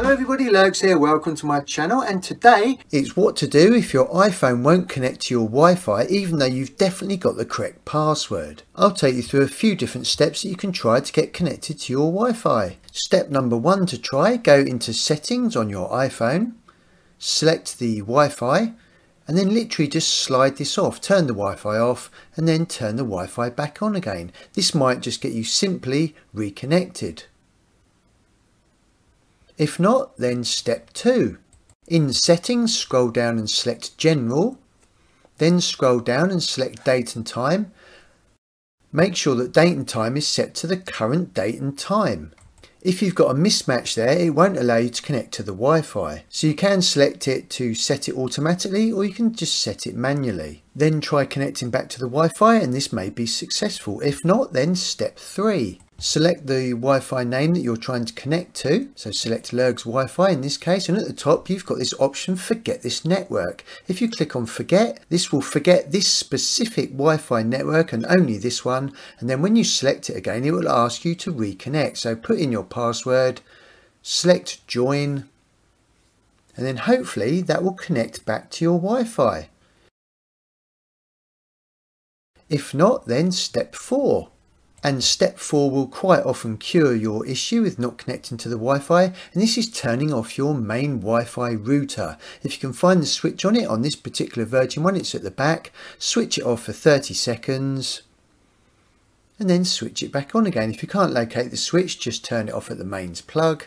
Hello everybody, Lurgs here, welcome to my channel and today it's what to do if your iPhone won't connect to your Wi-Fi even though you've definitely got the correct password. I'll take you through a few different steps that you can try to get connected to your Wi-Fi. Step number one to try, go into settings on your iPhone, select the Wi-Fi and then literally just slide this off, turn the Wi-Fi off and then turn the Wi-Fi back on again. This might just get you simply reconnected. If not, then step 2. In settings, scroll down and select general, then scroll down and select date and time. Make sure that date and time is set to the current date and time. If you've got a mismatch there, it won't allow you to connect to the Wi-Fi. So you can select it to set it automatically or you can just set it manually. Then try connecting back to the Wi-Fi and this may be successful. If not, then step 3. Select the Wi-Fi name that you're trying to connect to. So select Lurgs Wi-Fi in this case and at the top you've got this option forget this network. If you click on forget this will forget this specific Wi-Fi network and only this one and then when you select it again it will ask you to reconnect. So put in your password, select join and then hopefully that will connect back to your Wi-Fi. If not then step 4 and step 4 will quite often cure your issue with not connecting to the Wi-Fi and this is turning off your main Wi-Fi router. If you can find the switch on it on this particular Virgin one it's at the back, switch it off for 30 seconds and then switch it back on again. If you can't locate the switch just turn it off at the mains plug.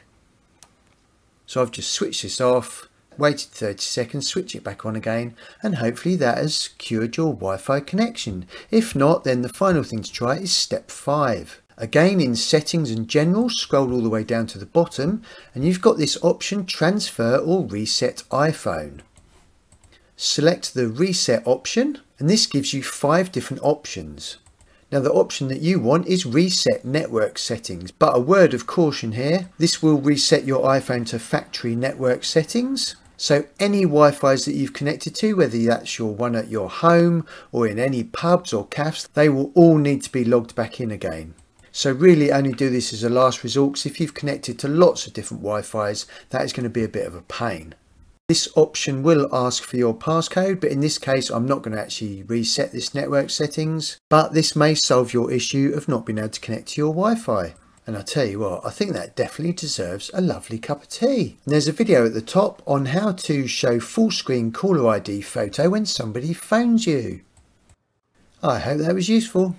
So I've just switched this off waited 30 seconds, switch it back on again, and hopefully that has cured your Wi-Fi connection. If not, then the final thing to try is step 5. Again in settings and general, scroll all the way down to the bottom and you've got this option transfer or reset iPhone. Select the reset option and this gives you five different options. Now the option that you want is reset network settings, but a word of caution here, this will reset your iPhone to factory network settings. So any Wi-Fi's that you've connected to, whether that's your one at your home or in any pubs or cafes, they will all need to be logged back in again. So really only do this as a last resort because if you've connected to lots of different Wi-Fi's, that is going to be a bit of a pain. This option will ask for your passcode, but in this case, I'm not going to actually reset this network settings, but this may solve your issue of not being able to connect to your Wi-Fi. And I tell you what, I think that definitely deserves a lovely cup of tea. And there's a video at the top on how to show full screen caller ID photo when somebody phones you. I hope that was useful.